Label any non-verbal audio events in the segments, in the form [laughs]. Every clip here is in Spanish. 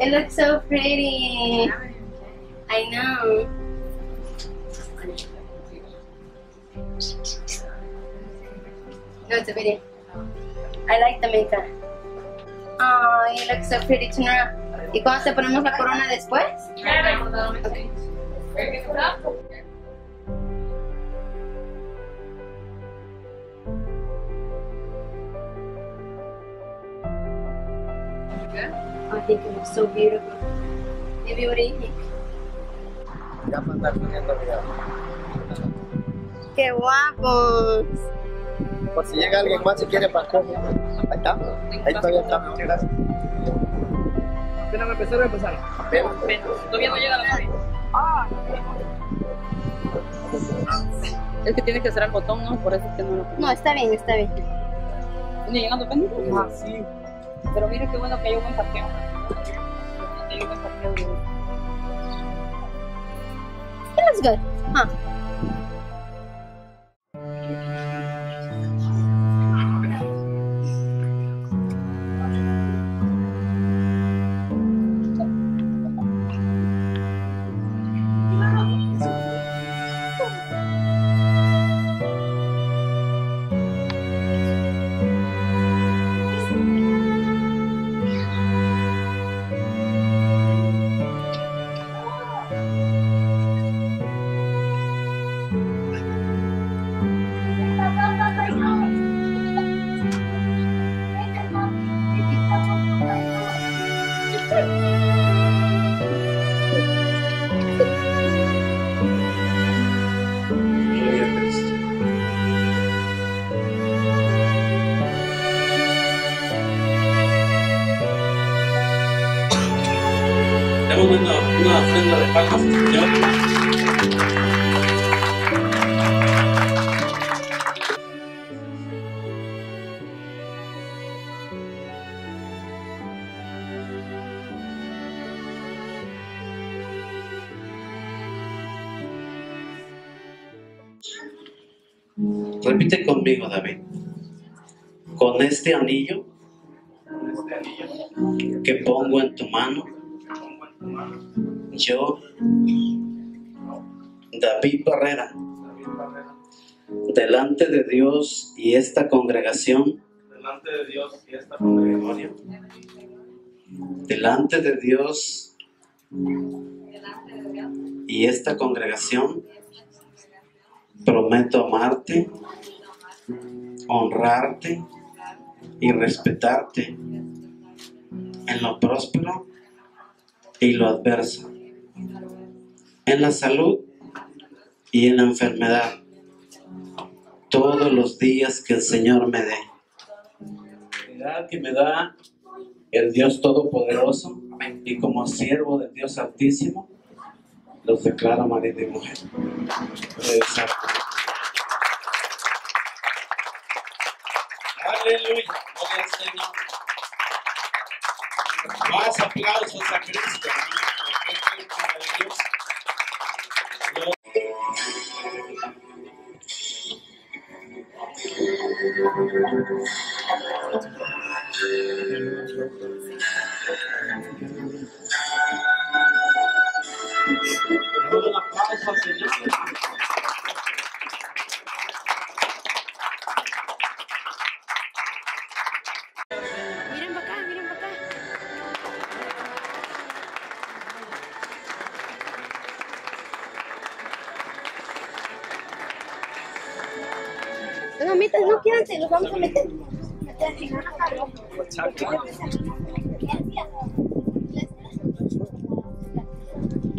It looks so pretty. I know. No, it's a video. I like the makeup. Oh, you look so pretty tonight. ¿Y cuándo te ponemos la corona después? Okay. Think it looks so beautiful. Maybe what do you think? ¡Qué guapos! Por si llega alguien más y quiere pasar. Ahí está. Ahí todavía está. Muchas gracias. Apenas me empezó a empezar. Apenas. Todavía no llega la novia. Es que tiene que ser el botón, ¿no? Por eso es que no lo No, está bien, está bien. ¿Viene llegando pendiente? Ah, sí. Pero mire qué bueno que hay un buen parqueo. Hay un buen parqueo. de- It looks good. Huh? Una, ofrenda de palmas al Señor. Repite conmigo, David. Con este anillo que pongo en tu mano, yo, David Barrera, delante de Dios y esta congregación, delante de Dios y esta congregación, delante de Dios y esta congregación, prometo amarte, honrarte y respetarte en lo próspero y lo adverso, en la salud y en la enfermedad, todos los días que el Señor me dé. Edad que me da el Dios Todopoderoso y como siervo del Dios Altísimo, los declaro marido y mujer. Aleluya, gloria Señor. Más aplausos a Cristo. Damos un aplauso al No, metas, no quédense, los vamos a meter.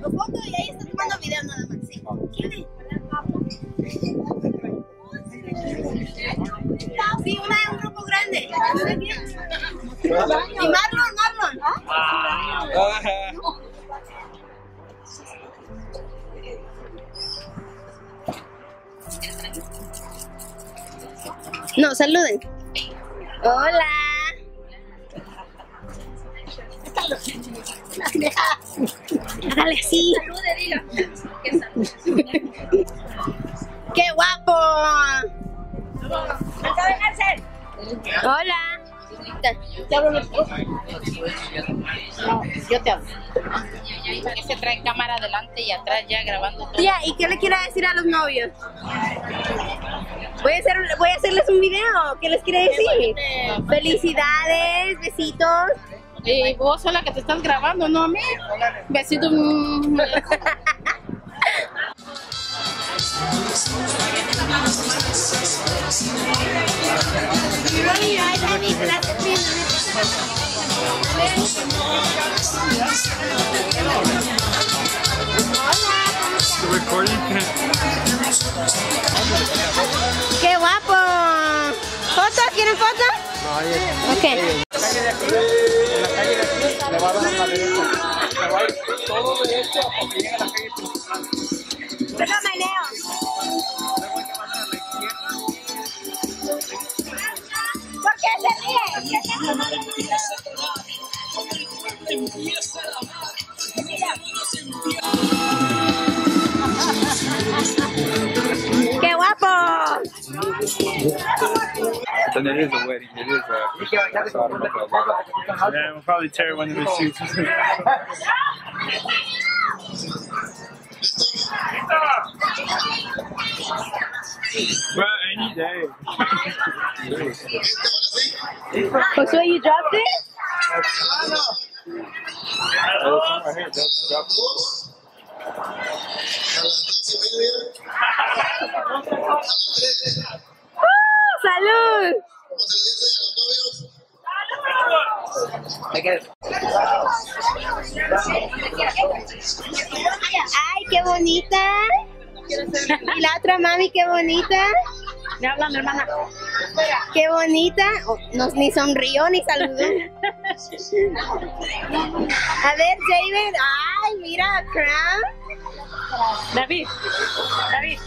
Lo foto y ahí está tomando video nada más. Sí. Sí, una de un grupo grande. Y Marlon, Marlon. No, saluden. Hola. Hágale así. ¡Qué guapo! Hola. ¿Te hablo yo te hablo. Ese trae cámara adelante y atrás ya grabando todo. Tía, ¿y qué le quiere decir a los novios? Voy a, hacer, voy a hacerles un video. ¿Qué les quiere decir? Felicidades, besitos. Y vos sola que te estás grabando, ¿no a mí? Besito. ¡Qué guapo! [laughs] una foto? No, ahí. Okay. En la calle de aquí, en la calle de aquí, le va a dar la derecha. Le va a ir todo de esto que llegue a la calle principal. Qué se guapo! Then it is a wedding. It is a. So I don't know if I'll. Yeah, we'll probably tear one of his suits. [laughs] well, any day. Josué, you dropped it? ¡Salud! ¡Ay, qué bonita! Y la otra mami, qué bonita. Me hablan, hermana. Qué bonita. Oh, no, ni sonrió ni saludó. A ver, David. Ay, mira, Crown. David, David.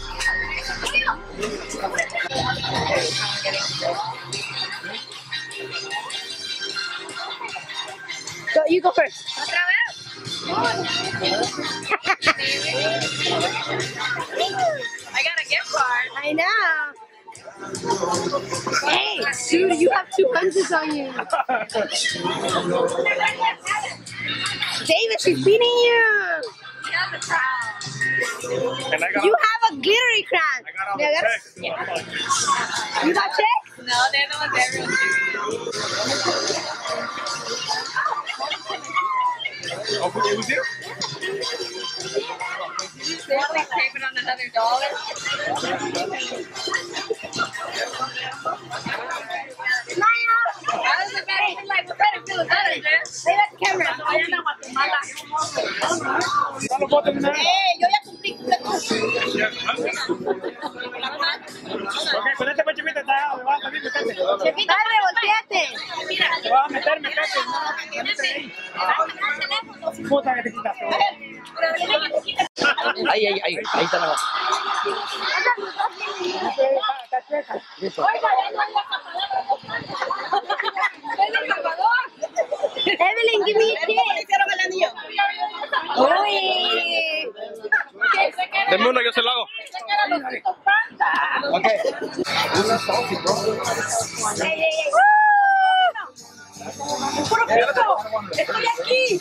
Go, you go first. I got a gift card. I know. Hey, dude, you have two two hundreds on you. David, she's beating you. And I got, You have a glittery crown. I got all Me the agarras- checks. You got checks? No, they're the ones everyone's Oh, it was you? They always save it on another dollar. Puta que te quitaste. Ahí, ahí, ahí. Ahí está la base. Evelyn, give me a kiss. Uy. Denme uno, yo se lo hago. Ok. Ey, ey. Estoy aquí.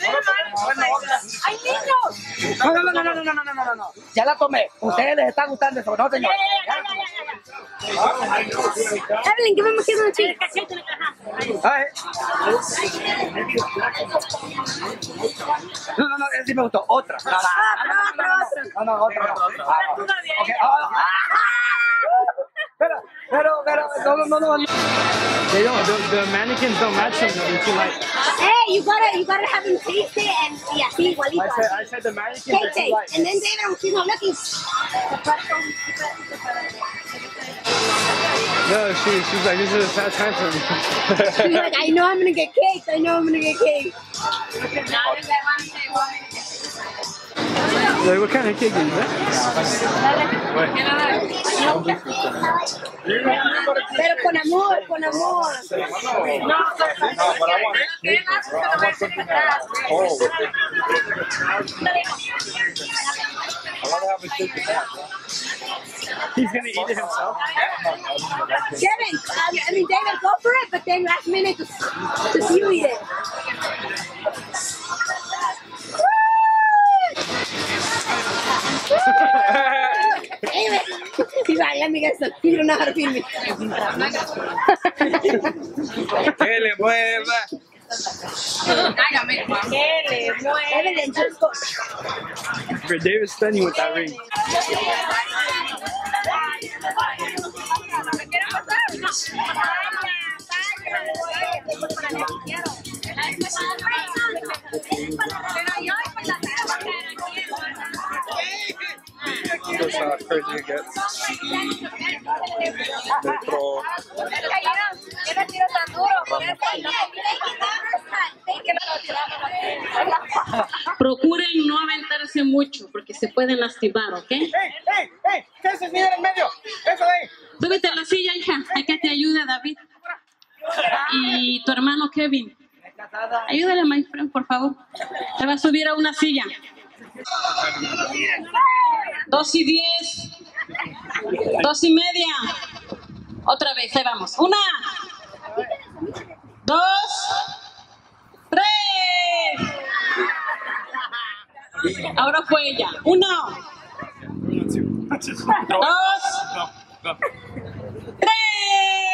¡Hay niños! No, no, no, no, no, no, no, no, no. Ya la tomé. Ustedes les está gustando eso, ¿no, señor? Evelyn, on the cheek. Ay. No, no, no, ese sí me gustó. Otra. No, no, no, no, no, no, no, otra, no. Ah, no. No, no, no, no. They don't, the, the mannequins don't match them though, they're too light. Hey, you gotta, you gotta have him taste it and y así igualito. I said, I said the mannequins Take are too taste. light. And then David, I'm she's not looking. No, she, she's like, this is a sad time for me. She's like, I know I'm gonna get caked. I know I'm gonna get caked. [laughs] like, what kind of cake is that? Pero con amor, con amor. He's gonna eat it himself. Kevin, I mean David, go for it, but then last minute, just, just you eat it. He's like, let me get some. You don't know how to feed me. que le mueva. For David Stenny with that ring. Crazy it gets. Metro. Procuren no aventarse mucho porque se pueden lastimar, ¿ok? ¡Ey, ey, ey! ¿Qué haces, señor en medio? ¡Eso de ahí! Súbete a la silla, hija. Hay que te ayude, David. Y tu hermano Kevin. Ayúdale, my friend, por favor. Te va a subir a una silla. Dos y diez. Dos y media. Otra vez, ahí vamos. Una. Dos. Tres. Ahora fue ella. Uno. Dos. Tres.